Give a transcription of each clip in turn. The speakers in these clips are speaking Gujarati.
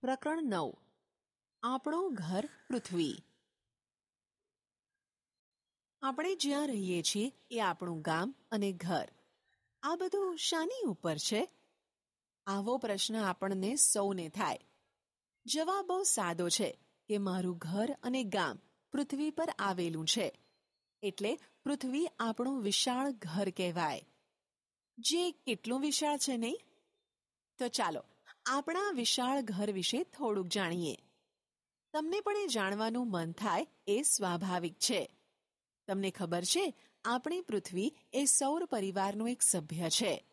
પ્રકરણ નવ. આપણું ઘર પૃથ્વી. આપણે જ્યાં રહીએ છીએ એ આપણું ગામ અને ઘર. આ બધું શાની ઉપર છે? આવો પ્રશ્ન આપણને સૌને થાય. જવાબ બહુ સાદો છે કે મારું ઘર અને ગામ પૃથ્વી પર આવેલું છે. એટલે પૃથ્વી આપણું વિશાળ ઘર કહેવાય. જે કેટલું વિશાળ છે નહીં? તો ચાલો આપણા વિશાળ ઘર વિશે થોડુંક જાણીએ. તમને પણ એ જાણવાનું મન થાય એ સ્વાભાવિક છે. તમને ખબર છે, આપણી પૃથ્વી એ સૌર પરિવારનું એક સભ્ય છે.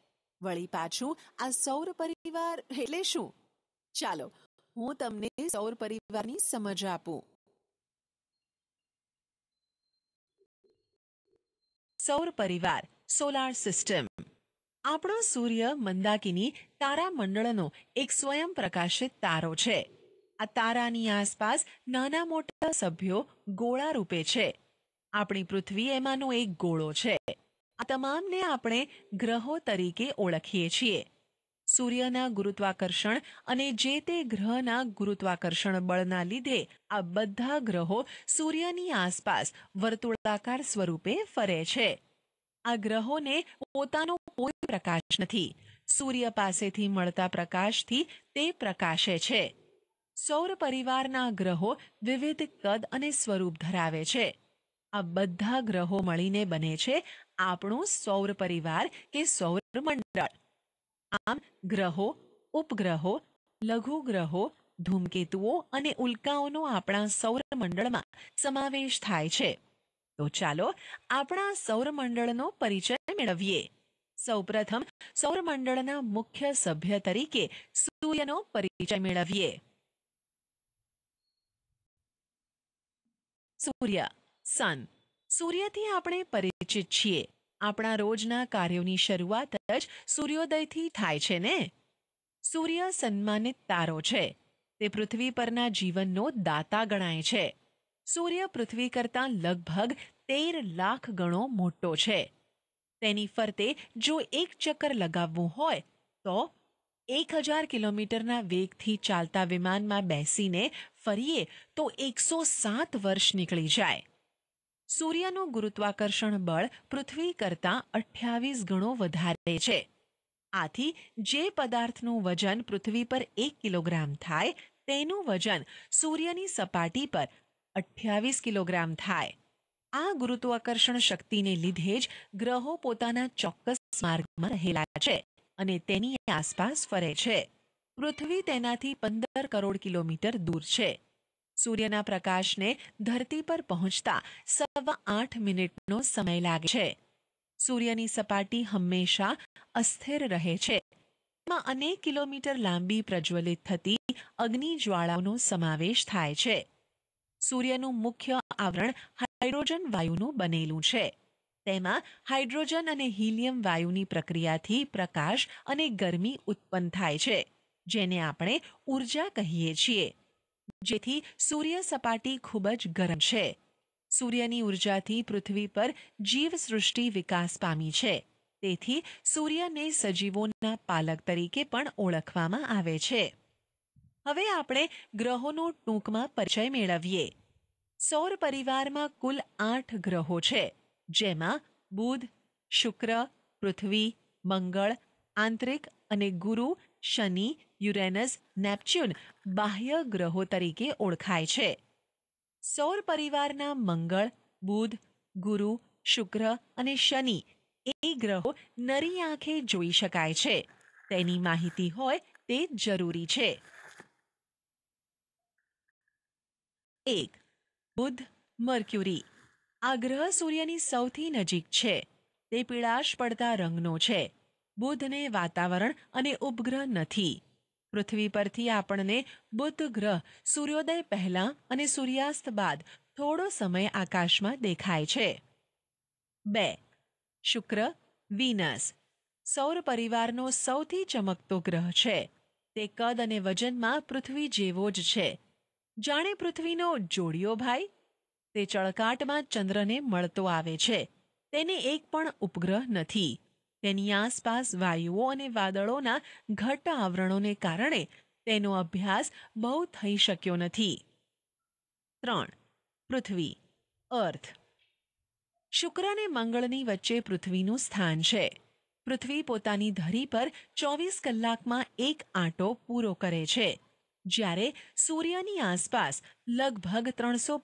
વળી પાછું આ સૌર પરિવાર એટલે શું? ચાલો, હું તમને સૌર પરિવારની સમજ આપું. સૌર પરિવાર, સોલાર સિસ્ટમ. આપણો સૂર્ય મંદાકિની તારામંડળનો એક સ્વયં પ્રકાશિત તારો છે. આ તારાની આસપાસ નાના મોટા સભ્યો ગોળા રૂપે છે. આપણી પૃથ્વી એમાંનો એક ગોળો છે. આ તમામને આપણે ગ્રહો તરીકે ઓળખીએ છીએ. સૂર્યના ગુરુત્વાકર્ષણ અને જે તે ગ્રહના ગુરુત્વાકર્ષણ બળના લીધે આ બધા ગ્રહો સૂર્યની આસપાસ વર્તુળાકાર સ્વરૂપે ફરે છે. આ ગ્રહોને પોતાનો કોઈ પ્રકાશ નથી. સૂર્ય પાસેથી મળતા પ્રકાશથી તે પ્રકાશે છે. સૌર પરિવારના ગ્રહો વિવિધ કદ અને સ્વરૂપ ધરાવે છે. આ બધા ગ્રહો મળીને બને છે આપણું સૌર પરિવાર કે સૌર આમ ગ્રહો, ઉપગ્રહો લઘુ ગ્રહો ધૂમકેતુઓ અને ઉલ્કાઓનો આપણા સૌરમંડળમાં સમાવેશ થાય છે. તો ચાલો આપણા સૌરમંડળનો પરિચય મેળવીએ. સૌપ્રથમ સૌરમંડળના મુખ્ય સભ્ય તરીકે સૂર્યનો પરિચય મેળવીએ. સૂર્ય, સન. સૂર્યથી આપણે પરિચિત છીએ. આપણા રોજના કાર્યોની શરૂઆત જ સૂર્યોદયથી થાય છે ને? સૂર્ય સન્માનિત તારો છે. તે પૃથ્વી પરના જીવનનો દાતા ગણાય છે. સૂર્ય પૃથ્વી કરતાં લગભગ તેર લાખ ગણો મોટો છે. તેની ફરતે જો એક ચક્કર લગાવવું હોય, તો એક હજાર કિલોમીટરના વેગથી ચાલતા વિમાનમાં બેસીને ફરીએ તો એકસો સાત વર્ષ નીકળી જાય. સૂર્યનું ગુરુત્વાકર્ષણ બળ પૃથ્વી કરતાં અઠ્યાવીસ ગણો વધારે છે. આથી જે પદાર્થનું વજન પૃથ્વી પર એક કિલોગ્રામ થાય, તેનું વજન સૂર્યની સપાટી પર અઠ્યાવીસ કિલોગ્રામ થાય. આ ગુરુત્વાકર્ષણ શક્તિને લીધે જ ગ્રહો પોતાના ચોક્કસ માર્ગમાં રહેલા છે અને તેની આસપાસ ફરે છે. પૃથ્વી તેનાથી પંદર કરોડ કિલોમીટર દૂર છે. સૂર્યના પ્રકાશને ધરતી પર પહોંચતા સવા આઠ મિનિટનો સમય લાગે છે. સૂર્યની સપાટી હંમેશા અસ્થિર રહે છે. એમાં અનેક કિલોમીટર લાંબી પ્રજ્વલિત થતી અગ્નિ જ્વાળાઓનો સમાવેશ થાય છે. સૂર્યનું મુખ્ય આવરણ હાઇડ્રોજન વાયુનું બનેલું છે. તેમાં હાઇડ્રોજન અને હિલિયમ વાયુની પ્રક્રિયાથી પ્રકાશ અને ગરમી ઉત્પન્ન થાય છે, જેને આપણે ઊર્જા કહીએ છીએ. જેથી સૂર્ય સપાટી ખૂબ જ ગરમ છે. સૂર્યની ઉર્જાથી પૃથ્વી પર જીવસૃષ્ટિ વિકાસ પામી છે. તેથી સૂર્યને સજીવોના પાલક તરીકે પણ ઓળખવામાં આવે છે. હવે આપણે ગ્રહોનો ટૂંકમાં પરિચય મેળવીએ. સૌર પરિવારમાં કુલ આઠ ગ્રહો છે, જેમાં બુધ, શુક્ર, પૃથ્વી, મંગળ, આંતરિક અને ગુરુ, શનિ, યુરેનસ, નેપચ્યુન બાહ્ય ગ્રહો તરીકે ઓળખાય છે. સૌર પરિવારના મંગળ, બુધ, ગુરુ, શુક્ર અને શનિ એ ગ્રહો નરી આંખે જોઈ શકાય છે. તેની માહિતી હોય તે જરૂરી છે. એક, બુધ, મર્ક્યુરી. આ ગ્રહ સૂર્યની સૌથી નજીક છે. તે પીળાશ પડતા રંગનો છે. બુધને વાતાવરણ અને ઉપગ્રહ નથી. પૃથ્વી પરથી આપણને બુધ ગ્રહ સૂર્યોદય પહેલાં અને સૂર્યાસ્ત બાદ થોડો સમય આકાશમાં દેખાય છે. બે, શુક્ર, વિનસ. સૌર પરિવારનો સૌથી ચમકતો ગ્રહ છે. તે કદ અને વજનમાં પૃથ્વી જેવો જ છે. જાણે પૃથ્વીનો જોડિયો ભાઈ? તે ચળકાટમાં ચંદ્રને મળતો આવે છે. તેને એક પણ ઉપગ્રહ નથી. તેની આસપાસ વાયુઓ અને વાદળોના ઘટ્ટ આવરણોને કારણે તેનો અભ્યાસ બહુ થઈ શક્યો નથી. ત્રણ. પૃથ્વી. અર્થ. શુક્ર અને મંગળની વચ્ચે પૃથ્વીનું સ્થાન છે. પૃથ્વી પોતાની ધરી પર ચોવીસ કલાકમાં એક આંટો પૂરો કરે છે. જ્યારે સૂર્યની આસપાસ લગભગ ત્રણસો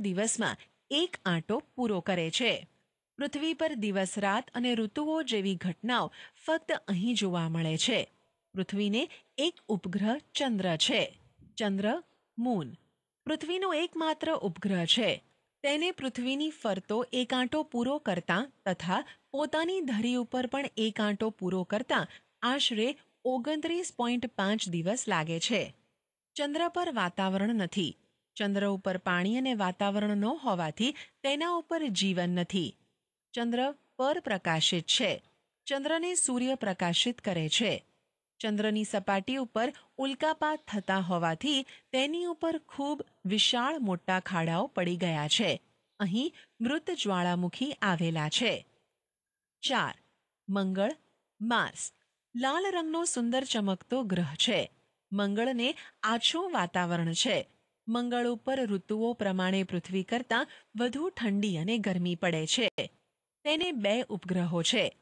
દિવસમાં એક આંટો પૂરો કરે છે. પૃથ્વી પર દિવસ રાત અને ઋતુઓ જેવી ઘટનાઓ ફક્ત અહીં જોવા મળે છે. પૃથ્વીને એક ઉપગ્રહ ચંદ્ર છે. ચંદ્ર, મૂન. પૃથ્વીનો એકમાત્ર ઉપગ્રહ છે. તેને પૃથ્વીની ફરતો એક આંટો પૂરો કરતા તથા પોતાની ધરી ઉપર પણ એક આંટો પૂરો કરતા આશરે ઓગણત્રીસ પોઈન્ટ પાંચ દિવસ લાગે છે. ચંદ્ર પર વાતાવરણ નથી. ચંદ્ર ઉપર પાણી અને વાતાવરણ ન હોવાથી તેના ઉપર જીવન નથી. ચંદ્ર પર પ્રકાશિત છે. ચંદ્રને સૂર્ય પ્રકાશિત કરે છે. ચંદ્રની સપાટી ઉપર ઉલ્કાપાત થતા હોવાથી તેની ઉપર ખૂબ વિશાળ મોટા ખાડાઓ પડી ગયા છે. અહીં મૃત જ્વાળામુખી આવેલા છે. ચાર. મંગળ. માર્સ. લાલ રંગનો સુંદર ચમકતો ગ્રહ છે. મંગળને આછું વાતાવરણ છે. મંગળ ઉપર ઋતુઓ પ્રમાણે પૃથ્વી કરતાં વધુ ઠંડી અને ગરમી પડે છે. તેને બે ઉપગ્રહો છે.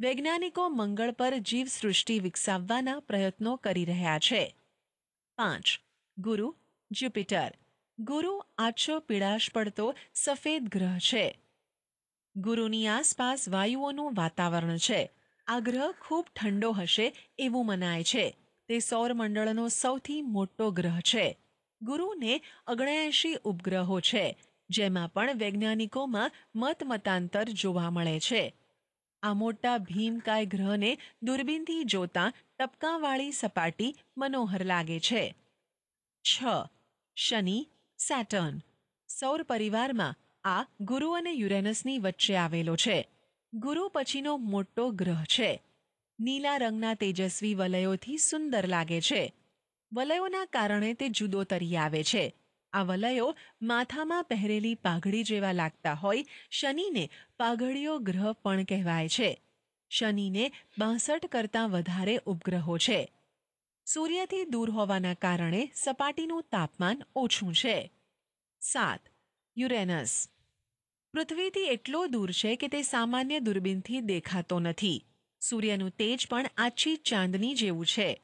વૈજ્ઞાનિકો મંગળ પર જીવસૃષ્ટિ વિકસાવવાના પ્રયત્નો કરી રહ્યા છે. પાંચ. ગુરુ જ્યુપિટર. ગુરુ આછો પીળાશ પડતો સફેદ ગ્રહ છે. ગુરુની આસપાસ વાયુઓનું વાતાવરણ છે. આ ગ્રહ ખૂબ ઠંડો હશે એવું મનાય છે. તે સૌરમંડળનો સૌથી મોટો ગ્રહ છે. ગુરુને ઓગણએંશી ઉપગ્રહો છે, જેમાં પણ વૈજ્ઞાનિકોમાં મતમતાંતર જોવા મળે છે. આ મોટા ભીમકાય ગ્રહને દૂરબીનથી જોતા ટપકાવાળી સપાટી મનોહર લાગે છે. છ. શનિ, સેટર્ન. સૌર પરિવારમાં આ ગુરુ અને યુરેનસની વચ્ચે આવેલો છે. ગુરુ પછીનો મોટો ગ્રહ છે. નીલા રંગના તેજસ્વી વલયોથી સુંદર લાગે છે. વલયોના કારણે તે જુદો તરી આવે છે. આ વલયો માથામાં પહેરેલી પાઘડી જેવા લાગતા હોય શનિને પાઘડીઓ ગ્રહ પણ કહેવાય છે. શનિને બાસઠ કરતાં વધારે ઉપગ્રહો છે. સૂર્યથી દૂર હોવાના કારણે સપાટીનું તાપમાન ઓછું છે. સાત. યુરેનસ. પૃથ્વીથી એટલો દૂર છે કે તે સામાન્ય દૂરબીનથી દેખાતો નથી. સૂર્યનું તેજ પણ આછી ચાંદની જેવું છે.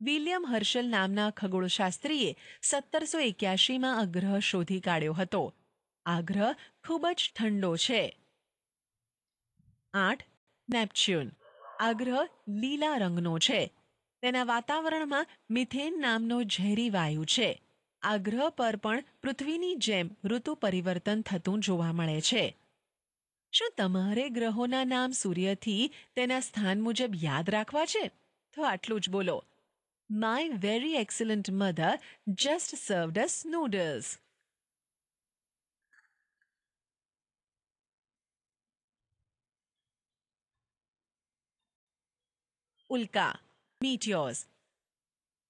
વિલિયમ હર્શલ નામના ખગોળશાસ્ત્રીએ સત્તરસો એક્યાસીમાં આ ગ્રહ શોધી કાઢ્યો હતો. આ ગ્રહ ખૂબ જ ઠંડો છે. આઠ, નેપચ્યુન. આ ગ્રહ લીલા રંગનો છે. તેના વાતાવરણમાં મિથેન નામનો ઝેરી વાયુ છે. આ ગ્રહ પર પણ પૃથ્વીની જેમ ઋતુ પરિવર્તન થતું જોવા મળે છે. શું તમારે ગ્રહોના નામ સૂર્યથી તેના સ્થાન મુજબ યાદ રાખવા છે? તો આટલું જ બોલો. My very excellent mother just served us noodles ઉલ્કા meteors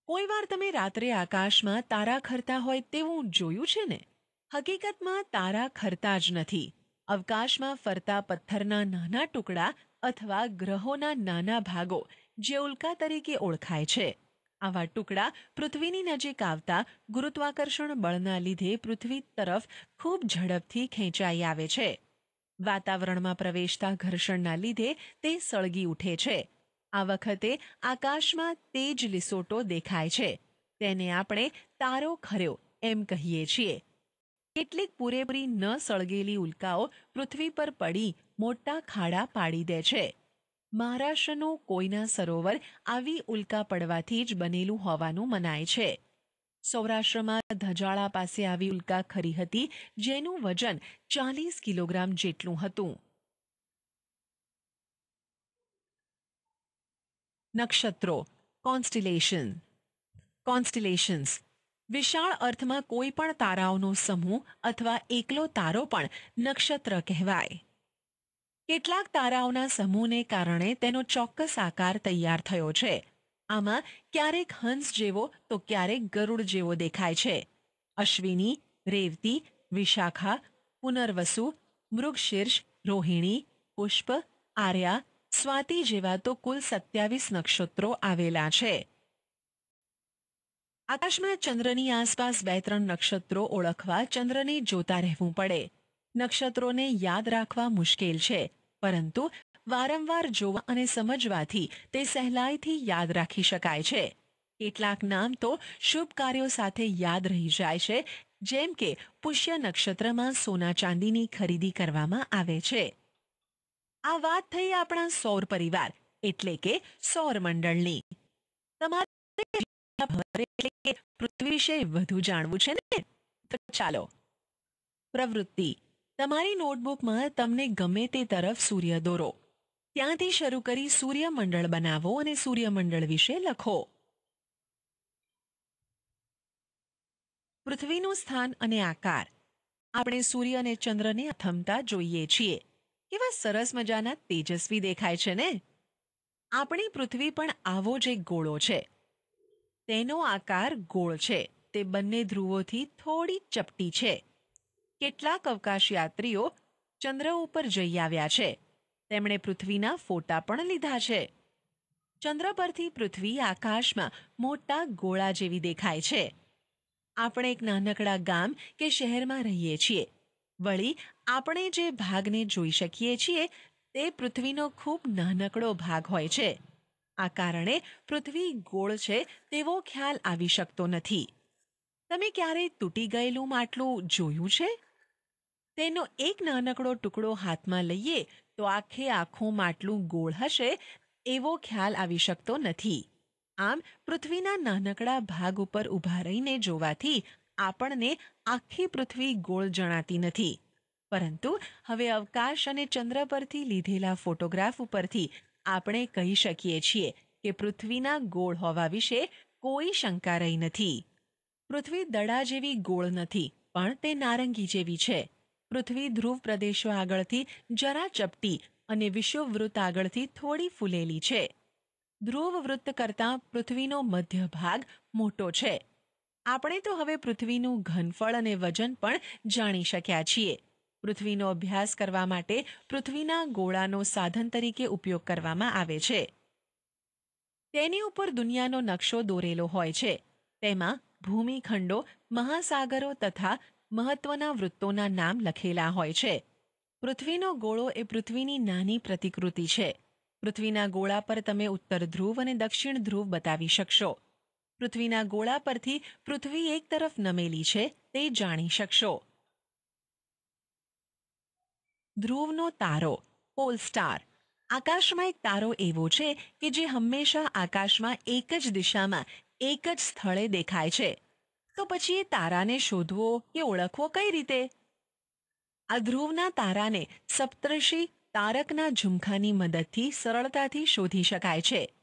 કોઈ વાર તમે રાત્રે આકાશમાં તારા ખરતા હોય તેવું જોયું છે ને? હકીકતમાં તારા ખરતા જ નથી. અવકાશમાં ફરતા પથ્થરના નાના ટુકડા અથવા ગ્રહોના નાના ભાગો જે ઉલ્કા તરીકે ઓળખાય છે. આવા ટુકડા પૃથ્વીની નજીક આવતા ગુરુત્વાકર્ષણ બળના લીધે પૃથ્વી તરફ ખૂબ ઝડપથી ખેંચાઈ આવે છે. વાતાવરણમાં પ્રવેશતા ઘર્ષણના લીધે તે સળગી ઉઠે છે. આ વખતે આકાશમાં તેજ લીસોટો દેખાય છે. તેને આપણે તારો ખર્યો એમ કહીએ છીએ. કેટલીક પૂરેપૂરી ન સળગેલી ઉલ્કાઓ પૃથ્વી પર પડી મોટા ખાડા પાડી દે છે. મહારાષ્ટ્રનું કોઈના સરોવર આવી ઉલ્કા પડવાથી જ બનેલું હોવાનું મનાય છે. સૌરાષ્ટ્રમાં ધજાળા પાસે આવી ઉલ્કા ખરી હતી, જેનું વજન ચાલીસ કિલોગ્રામ જેટલું હતું. નક્ષત્રો, કોન્સ્ટિલેશન, કોન્સ્ટિલેશન્સ વિશાળ અર્થમાં કોઈ પણ તારાઓનો સમૂહ અથવા એકલો તારો પણ નક્ષત્ર કહેવાય. કેટલાક તારાઓના સમૂહને કારણે તેનો ચોક્કસ આકાર તૈયાર થયો છે. આમાં ક્યારેક હંસ જેવો તો ક્યારેક ગરુડ જેવો દેખાય છે. અશ્વિની, રેવતી, વિશાખા, પુનર્વસુ, મૃગશીર્ષ, રોહિણી, પુષ્પ, આર્યા, સ્વાતિ જેવા તો કુલ સત્યાવીસ નક્ષત્રો આવેલા છે. આકાશમાં ચંદ્રની આસપાસ બે ત્રણ નક્ષત્રો ઓળખવા ચંદ્રને જોતા રહેવું પડે. નક્ષત્રોને યાદ રાખવા મુશ્કેલ છે, પરંતુ વારંવાર જોવા અને સમજવાથી તે સહેલાઈથી યાદ રાખી શકાય છે. કેટલાક નામ તો શુભ કાર્યો સાથે યાદ રહી જાય છે, જેમ કે પુષ્ય નક્ષત્રમાં સોના ચાંદીની ખરીદી કરવામાં આવે છે. આ વાત થઈ આપણા સૌર પરિવાર, એટલે કે સૌર મંડળની તમારે પૃથ્વી વિશે વધુ જાણવું છે ને? તો ચાલો. પ્રવૃત્તિ. તમારી નોટબુકમાં તમને ગમે તે તરફ સૂર્ય દોરો. ત્યાંથી શરૂ કરી સૂર્યમંડળ બનાવો અને સૂર્યમંડળ વિશે લખો. પૃથ્વીનું સ્થાન અને આકાર. આપણે સૂર્ય અને ચંદ્રને થમતા જોઈએ છીએ. કેવા સરસ મજાના તેજસ્વી દેખાય છે ને? આપણી પૃથ્વી પણ આવો જ એક ગોળો છે. તેનો આકાર ગોળ છે. તે બંને ધ્રુવોથી થોડી ચપટી છે. કેટલાક અવકાશયાત્રીઓ ચંદ્ર ઉપર જઈ આવ્યા છે. તેમણે પૃથ્વીના ફોટા પણ લીધા છે. ચંદ્ર પરથી પૃથ્વી આકાશમાં મોટા ગોળા જેવી દેખાય છે. આપણે એક નાનકડા ગામ કે શહેરમાં રહીએ છીએ. વળી, આપણે જે ભાગને જોઈ શકીએ છીએ, તે પૃથ્વીનો ખૂબ નાનકડો ભાગ હોય છે. આ કારણે પૃથ્વી ગોળ છે તેવો ખ્યાલ આવી શકતો નથી. તમે ક્યારેય તૂટી ગયેલું માટલું જોયું છે? તેનો એક નાનકડો ટુકડો હાથમાં લઈએ તો આખે આખું માટલું ગોળ હશે એવો ખ્યાલ આવી શકતો નથી. આમ પૃથ્વીના નાનકડા ભાગ ઉપર ઊભા રહીને જોવાથી આપણને આખી પૃથ્વી ગોળ જણાતી નથી. પરંતુ હવે અવકાશ અને ચંદ્ર પરથી લીધેલા ફોટોગ્રાફ ઉપરથી આપણે કહી શકીએ છીએ કે પૃથ્વીના ગોળ હોવા વિશે કોઈ શંકા રહી નથી. પૃથ્વી દડા જેવી ગોળ નથી, પણ તે નારંગી જેવી છે. પૃથ્વી ધ્રુવ પ્રદેશો આગળથી જરા ચપટી અને વિષુવવૃત્ત આગળથી થોડી ફૂલેલી છે. ધ્રુવ વૃત્ત કરતાં પૃથ્વીનો મધ્ય ભાગ મોટો છે. આપણે તો હવે પૃથ્વીનું ઘનફળ અને વજન પણ જાણી શક્યા છીએ. પૃથ્વીનો અભ્યાસ કરવા માટે પૃથ્વીના ગોળાનો સાધન તરીકે ઉપયોગ કરવામાં આવે છે. તેની ઉપર દુનિયાનો નકશો દોરેલો હોય છે. તેમાં ભૂમિખંડો, મહાસાગરો તથા મહત્વના વૃત્તોના નામ લખેલા હોય છે. પૃથ્વીનો ગોળો એ પૃથ્વીની નાની પ્રતિકૃતિ છે. પૃથ્વીના ગોળા પર તમે ઉત્તર ધ્રુવ અને દક્ષિણ ધ્રુવ બતાવી શકશો. પૃથ્વીના ગોળા પરથી પૃથ્વી એક તરફ નમેલી છે, તે જાણી શકશો. ધ્રુવનો તારો, પોલ સ્ટાર. આકાશમાં એક તારો એવો છે કે જે હંમેશા આકાશમાં એક જ દિશામાં, એક જ સ્થળે દેખાય છે. તો પછી એ તારાને શોધવો કે ઓળખવો કઈ રીતે? આ ધ્રુવના તારાને સપ્તર્ષિ તારકના ઝુમખાની મદદથી સરળતાથી શોધી શકાય છે.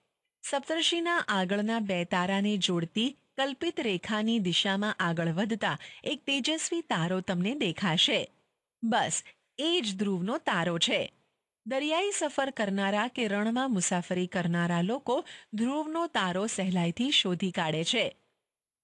સપ્તર્ષિના આગળના બે તારાને જોડતી કલ્પિત રેખાની દિશામાં આગળ વધતા એક તેજસ્વી તારો તમને દેખાશે. બસ એ જ ધ્રુવનો તારો છે. દરિયાઈ સફર કરનારા કે રણમાં મુસાફરી કરનારા લોકો ધ્રુવનો તારો સહેલાઈથી શોધી કાઢે છે.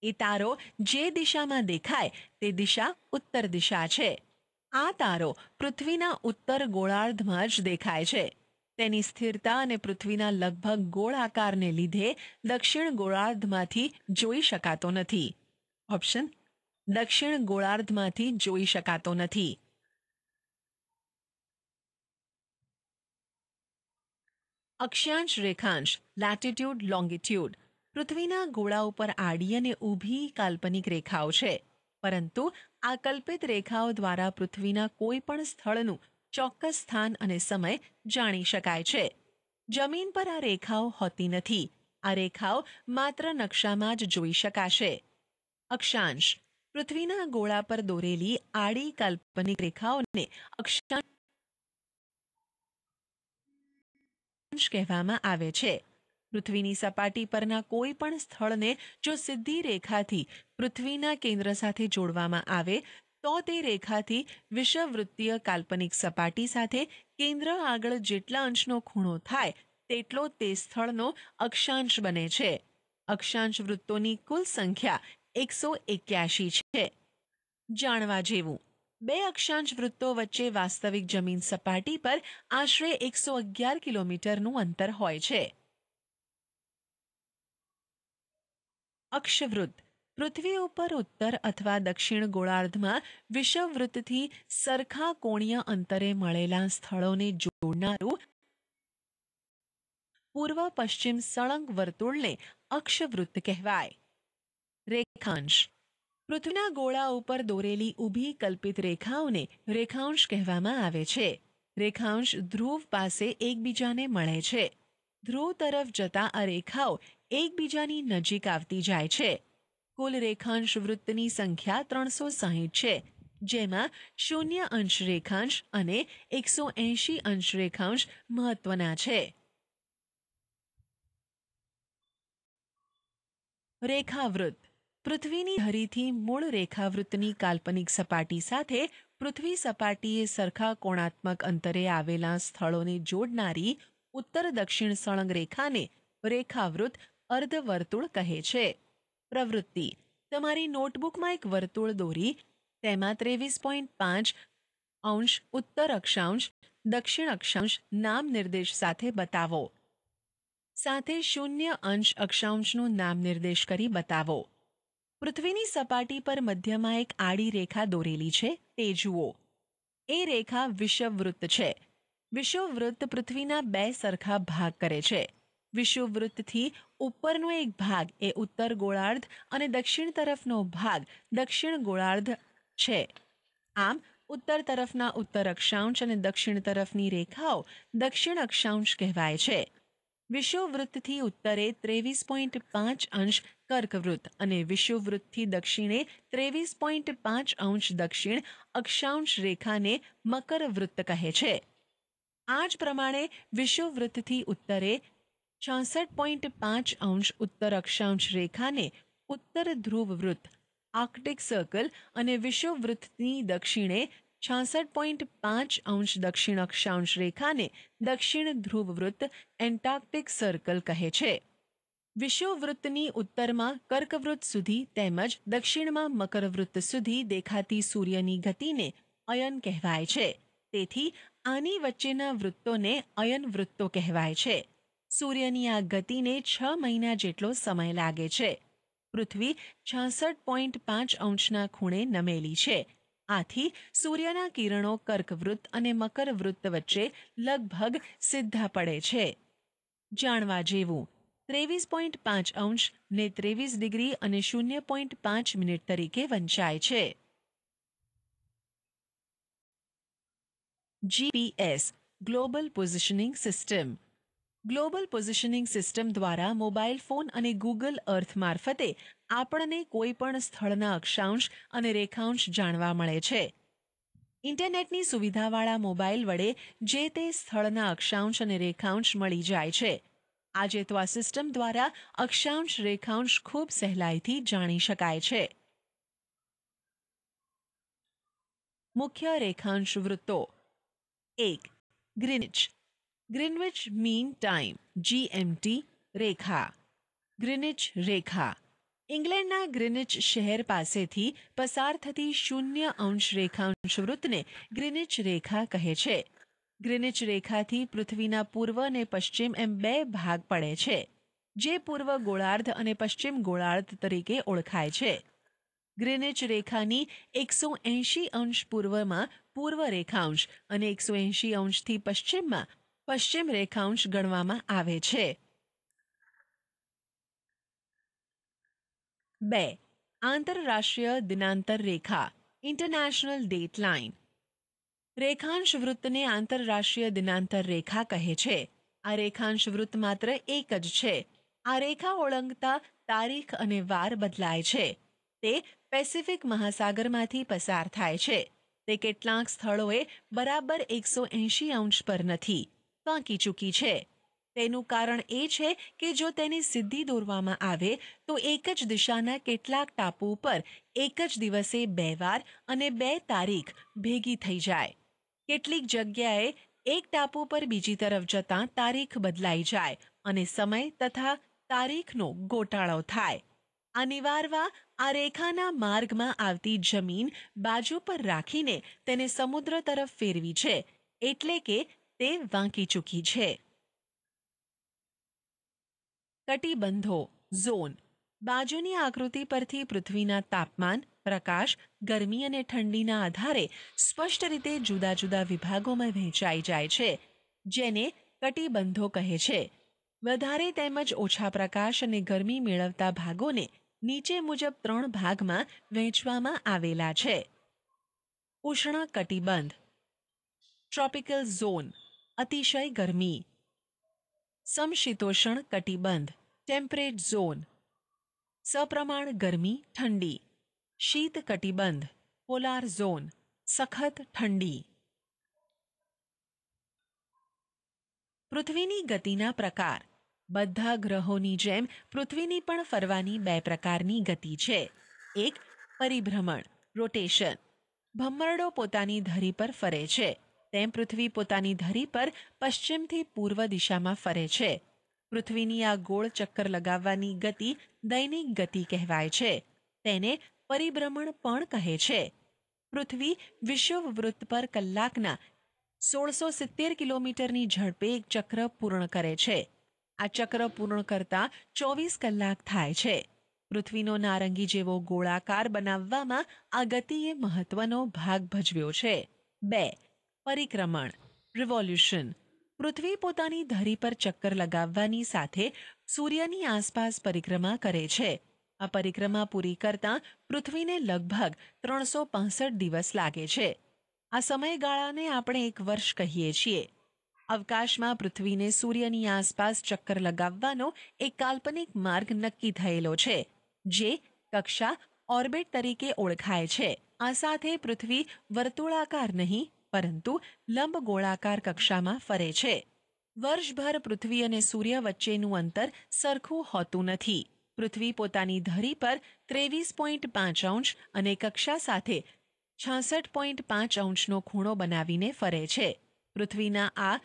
એ તારો જે દિશામાં દેખાય તે દિશા ઉત્તર દિશા છે. આ તારો પૃથ્વીના ઉત્તર ગોળાર્ધમાં જ દેખાય છે. તેની સ્થિરતા અને પૃથ્વીના લગભગ ગોળ આકારને લીધે દક્ષિણ ગોળાર્ધમાંથી જોઈ શકાતો નથી. ઓપ્શન દક્ષિણ ગોળાર્ધમાંથી જોઈ શકાતો નથી. અક્ષાંશ રેખાંશ લેટિટ્યુડ લોંગિટ્યુડ પૃથ્વીના ગોળા ઉપર આડી અને ઊભી કાલ્પનિક રેખાઓ છે. પરંતુ આ કલ્પિત રેખાઓ દ્વારા પૃથ્વીના કોઈ પણ સ્થળનું ચોક્કસ સ્થાન અને સમય જાણી શકાય છે. જમીન પર આ રેખાઓ હોતી નથી. આ રેખાઓ માત્ર નકશામાં જ જોઈ શકાશે. અક્ષાંશ. પૃથ્વીના ગોળા પર દોરેલી આડી કાલ્પનિક રેખાઓને અક્ષાંશ કહેવામાં આવે છે. પૃથ્વીની સપાટી પરના કોઈ પણ સ્થળને જો સીધી રેખાથી પૃથ્વીના કેન્દ્ર સાથે જોડવામાં આવે, તો તે રેખાથી વિષવવૃત્તીય કાલ્પનિક સપાટી સાથે કેન્દ્ર આગળ જેટલા અંશનો ખૂણો થાય, તેટલો તે સ્થળનો અક્ષાંશ બને છે. અક્ષાંશ વૃત્તોની કુલ સંખ્યા એકસો એક્યાશી છે. જાણવા જેવું. બે અક્ષાંશ વૃત્તો વચ્ચે વાસ્તવિક જમીન સપાટી પર આશરે એકસો અગિયાર કિલોમીટરનું અંતર હોય છે. અક્ષવૃત્ત. પૃથ્વી ઉપર ઉત્તર અથવા દક્ષિણ ગોળાર્ધમાં વિષવવૃત્તથી સરખા કોણીય અંતરે મળેલા સ્થળોને જોડનારું પૂર્વ પશ્ચિમ સળંગ વર્તુળને અક્ષવૃત્ત કહેવાય. રેખાંશ. પૃથ્વીના ગોળા ઉપર દોરેલી ઊભી કલ્પિત રેખાઓને રેખાંશ કહેવામાં આવે છે. રેખાંશ ધ્રુવ પાસે એકબીજાને મળે છે. ધ્રુવ તરફ જતા આ રેખાઓ એકબીજાની નજીક આવતી જાય છે. કુલ રેખાંશ વૃત્તની સંખ્યા ત્રણસો સાહીઠ છે, જેમાં શૂન્ય અંશ રેખાંશ અને એકસો એંશી અંશ રેખાંશ મહત્વના છે. રેખાવૃત્ત પૃથ્વીની ધરીથી મૂળ રેખાવૃત્તની કાલ્પનિક સપાટી સાથે પૃથ્વી સપાટીએ સરખા કોણાત્મક અંતરે આવેલા સ્થળોને જોડનારી ઉત્તર દક્ષિણ સળંગ રેખાને રેખાવૃત્ત અર્ધવર્તુળ કહે છે. પ્રવૃત્તિ. તમારી નોટબુકમાં એક વર્તુળ દોરી, તેમાં ત્રેવીસ પોઈન્ટ પાંચ અંશ ઉત્તર અક્ષાંશ, દક્ષિણ અક્ષાંશ નામ નિર્દેશ સાથે બતાવો. સાથે શૂન્ય અંશ અક્ષાંશનું નામ નિર્દેશ કરી બતાવો. પૃથ્વીની સપાટી પર મધ્યમાં એક આડી રેખા દોરેલી છે, તે જુઓ. એ રેખા વિષવવૃત્ત છે. વિષુવવૃત્ત પૃથ્વીના બે સરખા ભાગ કરે છે. વિષુવવૃત્તથી ઉપરનો એક ભાગ એ ઉત્તર ગોળાર્ધ અને દક્ષિણ તરફનો ભાગ દક્ષિણ ગોળાર્ધ છે. આમ, ઉત્તર તરફના ઉત્તર અક્ષાંશ અને દક્ષિણ તરફની રેખાઓ દક્ષિણ અક્ષાંશ કહેવાય છે. વિષુવવૃત્તથી ઉત્તરે ત્રેવીસ પોઈન્ટ પાંચ અંશ કર્કવૃત્ત અને વિષુવવૃત્તથી દક્ષિણે ત્રેવીસ પોઈન્ટ પાંચ અંશ દક્ષિણ અક્ષાંશ રેખાને મકર વૃત્ત કહે છે. આ જ પ્રમાણે વિષુવવૃત્તથી ઉત્તરે છાસઠ પોઈન્ટ પાંચ અંશ ઉત્તર અક્ષાંશ રેખાને ઉત્તર ધ્રુવ વૃત્ત આર્કટિક સર્કલ અને વિષુવવૃત્તની દક્ષિણે છાસઠ પોઈન્ટ પાંચ અંશ દક્ષિણ અક્ષાંશ રેખાને દક્ષિણ ધ્રુવ વૃત્ત એન્ટાર્કટિક સર્કલ કહે છે. વિષુવવૃત્તની ઉત્તરમાં કર્કવૃત્ત સુધી તેમજ દક્ષિણમાં મકરવૃત્ત સુધી દેખાતી સૂર્યની ગતિને અયન કહેવાય છે. તેથી આની વચ્ચેના વૃત્તોને અયન વૃત્તો કહેવાય છે. સૂર્યની આ ગતિને છ મહિના જેટલો સમય લાગે છે. પૃથ્વી છાસઠ પોઈન્ટ પાંચ અંશના ખૂણે નમેલી છે. આથી સૂર્યના કિરણો કર્કવૃત્ત અને મકરવૃત્ત વચ્ચે લગભગ સીધા પડે છે. જાણવા જેવું ત્રેવીસ પોઈન્ટ પાંચ અંશ ને ત્રેવીસ ડિગ્રી અને શૂન્ય પોઈન્ટ પાંચ મિનિટ તરીકે વંચાય છે. GPS global positioning system global positioning system દ્વારા મોબાઈલ ફોન અને ગૂગલ અર્થ મારફતે આપણને કોઈ પણ સ્થળના અક્ષાંશ અને રેખાંશ જાણવા મળે છે. ઇન્ટરનેટની સુવિધાવાળા મોબાઈલ વડે જે તે સ્થળના અક્ષાંશ અને રેખાંશ મળી જાય છે. આજે તો આ સિસ્ટમ દ્વારા અક્ષાંશ, રેખાંશ ખૂબ સહેલાઈથી જાણી શકાય છે. મુખ્ય રેખાંશ વૃત્તો. એક Greenwich Greenwich mean time GMT રેખા. ગ્રીનિચ રેખા. ઇંગ્લેન્ડના ગ્રીનિચ શહેર પાસેથી પસાર થતી શૂન્ય અંશ રેખાંશ વૃત્તને ગ્રીનિચ રેખા કહે છે. ગ્રીનિચ રેખાથી પૃથ્વીના પૂર્વ અને પશ્ચિમ એમ બે ભાગ પડે છે, જે પૂર્વ ગોળાર્ધ અને પશ્ચિમ ગોળાર્ધ તરીકે ઓળખાય છે. ગ્રીનિચ રેખાની એકસો એંશી અંશ પૂર્વમાં પૂર્વ રેખાંશ અને એકસો એંશી અંશથી પશ્ચિમમાં પશ્ચિમ રેખાંશ ગણવામાં આવે છે. બે, આંતરરાષ્ટ્રીય દિનાંતર રેખા ઇન્ટરનેશનલ ડેટ લાઇન રેખાંશ વૃત્તને આંતરરાષ્ટ્રીય દિનાંતર રેખા કહે છે. આ રેખાંશ વૃત્ત માત્ર એક જ છે. આ રેખા ઓળંગતા તારીખ અને વાર બદલાય છે. તે પેસિફિક મહાસાગરમાંથી પસાર થાય છે. તે કેટલાક સ્થળોએ બરાબર એકસો એંશી અંશ પર નથી વાંકી ચૂકી છે. તેનું કારણ એ છે કે જો તેની સિદ્ધિ દોરવામાં આવે, તો એક જ દિશાના કેટલાક ટાપુ પર એક જ દિવસે બે વાર અને બે તારીખ ભેગી થઈ જાય. કેટલીક જગ્યાએ એક ટાપુ પર બીજી તરફ જતાં તારીખ બદલાઈ જાય અને સમય તથા તારીખનો ગોટાળો થાય. આ નિવારવા આ રેખાના માર્ગમાં આવતી જમીન બાજુ પર રાખીને તેને સમુદ્ર તરફ ફેરવી છે, એટલે કે તે વાંકી ચૂકી છે. કટિબંધો, ઝોન. બાજુની આકૃતિ પરથી પૃથ્વીના તાપમાન પ્રકાશ ગરમી અને ઠંડીના આધારે સ્પષ્ટ રીતે જુદા જુદા વિભાગોમાં વહેંચાઈ જાય છે, જેને કટિબંધો કહે છે. વધારે તેમજ ઓછા પ્રકાશ અને ગરમી મેળવતા ભાગોને નીચે મુજબ ત્રણ ભાગમાં વહેંચવામાં આવેલા છે. ઉષ્ણ કટિબંધ ટ્રોપિકલ ઝોન અતિશય ગરમી. સમશીતોષ્ણ કટિબંધ ટેમ્પરેટ ઝોન સપ્રમાણ ગરમી, ઠંડી. શીત કટિબંધ પોલાર ઝોન, સખત ઠંડી. પૃથ્વીની ગતિના પ્રકાર. બધા ગ્રહોની જેમ પૃથ્વીની પણ ફરવાની બે પ્રકારની ગતિ છે. એક, પરિભ્રમણ, રોટેશન. ભમરડો પોતાની ધરી પર ફરે છે. તેમ પૃથ્વી પોતાની ધરી પર પશ્ચિમથી પૂર્વ દિશામાં ફરે છે. પૃથ્વીની આ ગોળ ચક્કર લગાવવાની ગતિ દૈનિક ગતિ કહેવાય છે. તેને પરિભ્રમણ પણ કહે છે. પૃથ્વી વિશ્વવૃત્ત પર કલાકના સોળસો સિત્તેર કિલોમીટરની ઝડપે એક ચક્ર પૂર્ણ કરે છે. આ ચક્ર પૂર્ણ કરતા ચોવીસ કલાક થાય છે. પૃથ્વીનો નારંગી જેવો ગોળાકાર બનાવવામાં આ ગતિએ મહત્વનો ભાગ ભજવ્યો છે. બે, પરિક્રમણ રિવોલ્યુશન પૃથ્વી પોતાની ધરી પર ચક્કર લગાવવાની સાથે સૂર્યની આસપાસ પરિક્રમા કરે છે. આ પરિક્રમા પૂરી કરતાં પૃથ્વીને લગભગ ત્રણસો દિવસ લાગે છે. આ સમયગાળાને આપણે એક વર્ષ કહીએ છીએ. અવકાશમાં પૃથ્વીને સૂર્યની આસપાસ ચક્કર લગાવવાનો એક કાલ્પનિક માર્ગ નક્કી થયેલો છે, જે કક્ષા ઓર્બિટ તરીકે ઓળખાય છે. આ સાથે પૃથ્વી વર્તુળાકાર નહીં, પરંતુ લંબ ગોળાકાર કક્ષામાં ફરે છે. વર્ષભર પૃથ્વી અને સૂર્ય વચ્ચેનું અંતર સરખું હોતું નથી. પૃથ્વી પોતાની ધરી પર ત્રેવીસ પોઈન્ટ પાંચ અંશ અને કક્ષા સાથે છાસઠ પોઈન્ટ પાંચ અંશનો ખૂણો બનાવીને ફરે છે. પૃથ્વીના આ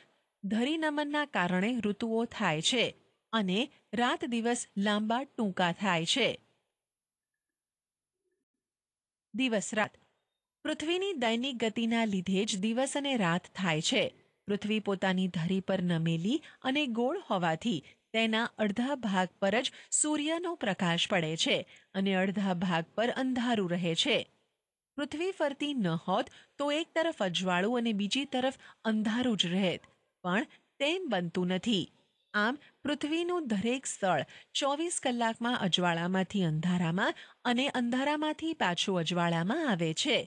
ધરીનમનના કારણે ઋતુઓ થાય છે અને રાત દિવસ લાંબા ટૂંકા થાય છે. દિવસ રાત. પૃથ્વીની દૈનિક ગતિના લીધે જ દિવસ અને રાત થાય છે. પૃથ્વી પોતાની ધરી પર નમેલી અને ગોળ હોવાથી તેના અડધા ભાગ પર જ સૂર્યનો પ્રકાશ પડે છે અને અડધા ભાગ પર અંધારું રહે છે. પૃથ્વી ફરતી ન હોત તો એક તરફ અજવાળું અને બીજી તરફ અંધારું જ રહેત, પણ તેમ બનતું નથી. આમ, પૃથ્વીનું દરેક સ્થળ ચોવીસ કલાકમાં અજવાળામાંથી અંધારામાં અને અંધારામાંથી પાછું અજવાળામાં આવે છે.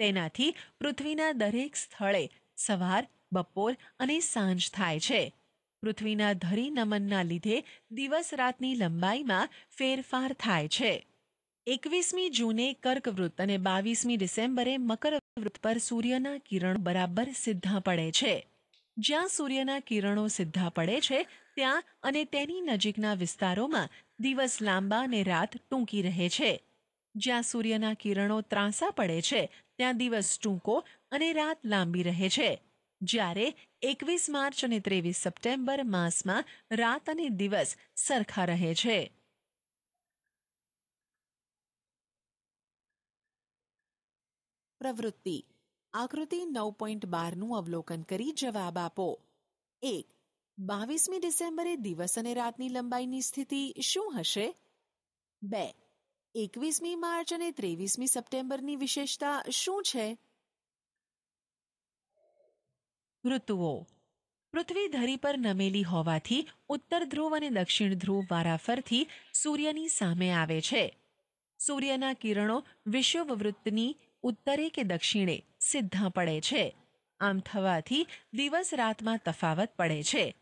તેનાથી પૃથ્વીના દરેક સ્થળે સવાર, બપોર અને સાંજ થાય છે. પૃથ્વીના ધરી નમનના લીધે દિવસ રાતની લંબાઈમાં ફેરફાર થાય છે. એકવીસમી જૂને કર્કવૃત્ત અને બાવીસમી ડિસેમ્બરે મકરવૃત્ત પર સૂર્યના કિરણ બરાબર સીધા પડે છે. જ્યાં સૂર્યના કિરણો સીધા પડે છે, ત્યાં અને તેની નજીકના વિસ્તારોમાં દિવસ લાંબા અને રાત ટૂંકી રહે છે. જ્યાં સૂર્યના કિરણો ત્રાંસા પડે છે, ત્યાં દિવસ ટૂંકો અને રાત લાંબી રહે છે. જ્યારે એકવીસ માર્ચ અને ત્રેવીસ સપ્ટેમ્બર માસમાં રાત અને દિવસ સરખા રહે છે. પ્રવૃત્તિ. આકૃતિ નવ પોઈન્ટ બારનું અવલોકન કરી જવાબ આપો. એક, બાવીસમી ડિસેમ્બરે દિવસ અને રાતની લંબાઈની સ્થિતિ શું હશે? બે, એકવીસમી માર્ચ અને ત્રેવીસમી સપ્ટેમ્બરની વિશેષતા શું છે? ઋતુઓ. પૃથ્વી ધરી પર નમેલી હોવાથી ઉત્તર ધ્રુવ અને દક્ષિણ ધ્રુવ વારાફરથી સૂર્યની સામે આવે છે. સૂર્યના કિરણો વિશ્વવૃત્તની ઉત્તરે કે દક્ષિણે સીધા પડે છે. આમ થવાથી દિવસ રાતમાં તફાવત પડે છે.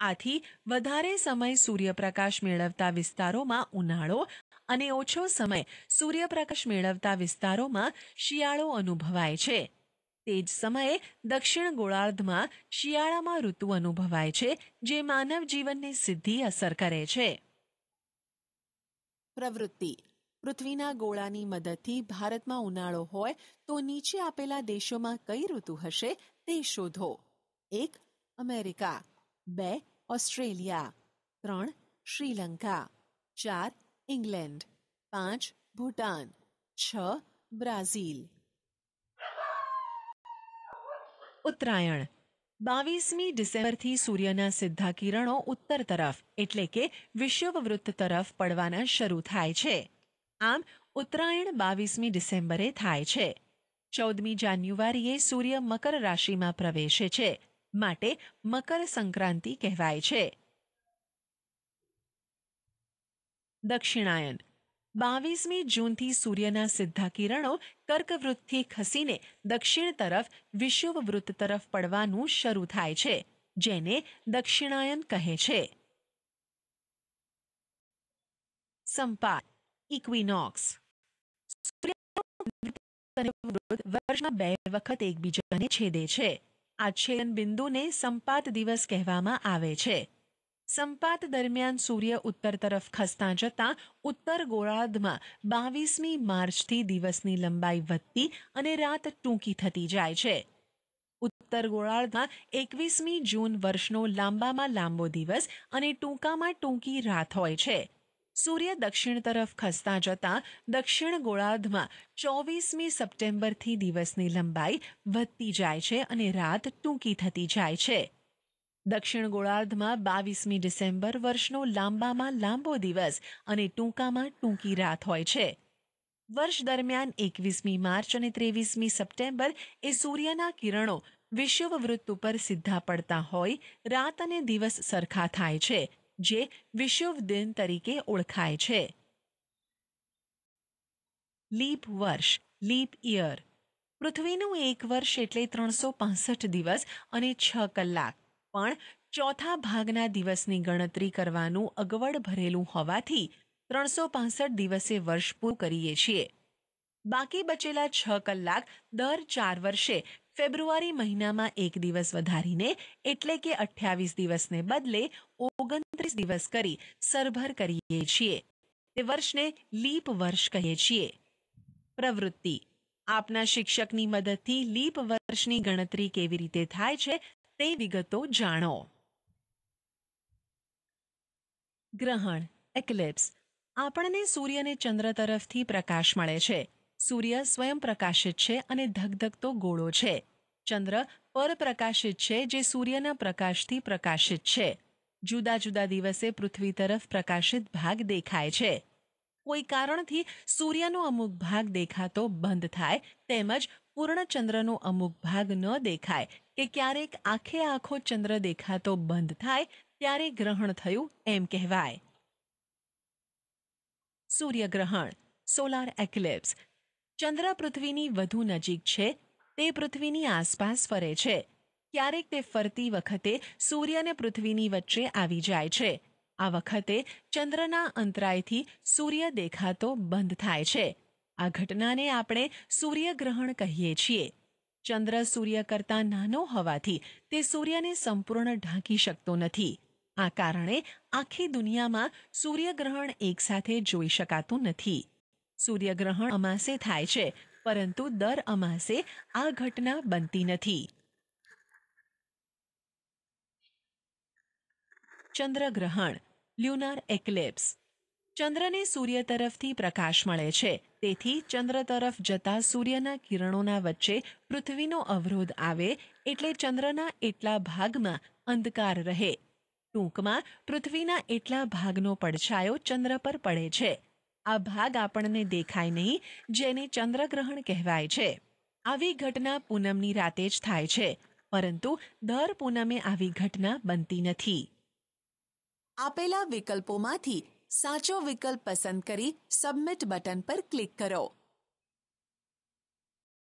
આથી વધારે સમય સૂર્યપ્રકાશ મેળવતા વિસ્તારોમાં ઉનાળો અને ઓછો સમય સૂર્યપ્રકાશ મેળવતા વિસ્તારોમાં શિયાળો અનુભવાય છે. તે જ સમયે દક્ષિણ ગોળાર્ધમાં શિયાળામાં ઋતુ અનુભવાય છે, જે માનવ જીવનને સીધી અસર કરે છે. પ્રવૃત્તિ. પૃથ્વીના ગોળાની મદદથી ભારતમાં ઉનાળો હોય તો નીચે આપેલા દેશોમાં કઈ ઋતુ હશે તે શોધો. એક, અમેરિકા. બે, ઓસ્ટ્રેલિયા. ત્રણ, શ્રીલંકા. ચાર, ઇંગ્લેન્ડ. પાંચ, ભૂટાન. છ, બ્રાઝિલ. ઉત્તરાયણ. બાવીસમી ડિસેમ્બરથી સૂર્યના સીધા કિરણો ઉત્તર તરફ, એટલે કે વિષુવવૃત્ત તરફ પડવાના શરૂ થાય છે. આમ, ઉત્તરાયણ બાવીસમી ડિસેમ્બરે થાય છે. ચૌદમી જાન્યુઆરીએ સૂર્ય મકર રાશિમાં પ્રવેશે છે, માટે મકર સંક્રાંતિ કહેવાય છે. દક્ષિણાયન. બાવીસમી જૂનથી સૂર્યના સીધા કિરણો કર્કવૃત્તથી ખસીને દક્ષિણ તરફ, વિષુવવૃત્ત તરફ પડવાનું શરૂ થાય છે, જેને દક્ષિણાયન કહે છે. સંપાત ઇક્વિનોક્સ. વર્ષમાં બે વખત એકબીજાને છેદે છે. આ છેદન બિંદુને સંપાત દિવસ કહેવામાં આવે છે. સંપાત દરમિયાન સૂર્ય ઉત્તર તરફ ખસતા જતાં ઉત્તર ગોળાર્ધમાં બાવીસમી માર્ચથી દિવસની લંબાઈ વધતી અને રાત ટૂંકી થતી જાય છે. ઉત્તર ગોળાર્ધમાં એકવીસમી જૂન વર્ષનો લાંબામાં લાંબો દિવસ અને ટૂંકામાં ટૂંકી રાત હોય છે. સૂર્ય દક્ષિણ તરફ ખસતા જતાં દક્ષિણ ગોળાર્ધમાં ચોવીસમી સપ્ટેમ્બરથી દિવસની લંબાઈ વધતી જાય છે અને રાત ટૂંકી થતી જાય છે. દક્ષિણ ગોળાર્ધમાં બાવીસમી ડિસેમ્બર વર્ષનો લાંબામાં લાંબો દિવસ અને ટૂંકામાં ટૂંકી રાત હોય છે. વર્ષ દરમિયાન એકવીસમી માર્ચ અને ત્રેવીસમી સપ્ટેમ્બર એ સૂર્યના કિરણો વિષુવવૃત્ત ઉપર સીધા પડતા હોય, રાત અને દિવસ સરખા થાય છે, જે વિશ્વ દિન તરીકે ઓળખાય છે. લીપ વર્ષ, લીપ યર. પૃથ્વીનું એક વર્ષ એટલે ત્રણસો દિવસ અને છ કલાક. પણ ચોથા ભાગના દિવસની ગણતરી કરવાનું અગવડ ભરેલું હોવાથી ત્રણસો પાસઠ દિવસે વર્ષ પૂરું કરીએ છીએ. બાકી બચેલા છ કલાક દર ચાર વર્ષે ફેબ્રુઆરી મહિનામાં એક દિવસ વધારીને એટલે કે અઠ્યાવીસ દિવસને બદલે ઓગણત્રીસ દિવસ કરી સરભર કરીએ છીએ. તે વર્ષને લીપ વર્ષ કહીએ છીએ. પ્રવૃત્તિ. આપના શિક્ષકની મદદથી લીપ વર્ષની ગણતરી કેવી રીતે થાય છે તે વિગતો જાણો. ગ્રહણ, એક્લિપ્સ. આપણને સૂર્ય અને ચંદ્ર તરફથી પ્રકાશ મળે છે. સૂર્ય સ્વયં પ્રકાશિત છે અને ધગધગતો ગોળો છે. ચંદ્ર પરપ્રકાશિત છે જે સૂર્યના પ્રકાશથી પ્રકાશિત છે. જુદા જુદા દિવસે પૃથ્વી તરફ પ્રકાશિત ભાગ દેખાય છે. કોઈ કારણથી સૂર્યનો અમુક ભાગ દેખાતો બંધ થાય, તેમજ પૂર્ણચંદ્રનો અમુક ભાગ ન દેખાય કે ક્યારેક આખે આખો ચંદ્ર દેખાતો બંધ થાય ત્યારે ગ્રહણ થયું એમ કહેવાય. સૂર્યગ્રહણ સોલાર એક્લિપ્સ ચંદ્ર પૃથ્વીની વધુ નજીક છે, તે પૃથ્વીની આસપાસ ફરે છે. ક્યારેક તે ફરતી વખતે સૂર્ય અને પૃથ્વીની વચ્ચે આવી જાય છે. આ વખતે ચંદ્રના અંતરાયથી સૂર્ય દેખાતો બંધ થાય છે. આ ઘટનાને આપણે સૂર્યગ્રહણ કહીએ છીએ. ચંદ્ર સૂર્ય કરતાં નાનો હોવાથી તે સૂર્યને સંપૂર્ણ ઢાંકી શકતો નથી. આ કારણે આખી દુનિયામાં સૂર્યગ્રહણ એકસાથે જોઈ શકાતું નથી. સૂર્યગ્રહણ અમાસે થાય છે, પરંતુ દર અમાસે આ ઘટના બનતી નથી. ચંદ્રગ્રહણ, લ્યુનાર એક્લિપ્સ. ચંદ્રને સૂર્ય તરફથી પ્રકાશ મળે છે. તેથી ચંદ્ર તરફ જતા સૂર્યના કિરણોના વચ્ચે પૃથ્વીનો અવરોધ આવે એટલે ચંદ્રના એટલા ભાગમાં અંધકાર રહે. ટૂંકમાં પૃથ્વીના એટલા ભાગનો પડછાયો ચંદ્ર પર પડે છે. આ ભાગ આપણને દેખાય નહીં, જેને ચંદ્રગ્રહણ કહેવાય છે. આવી ઘટના પૂનમની રાતે જ થાય છે, પરંતુ દર પૂનમે આવી ઘટના બનતી નથી. આપેલા વિકલ્પોમાંથી સાચો વિકલ્પ પસંદ કરી સબમિટ બટન પર ક્લિક કરો.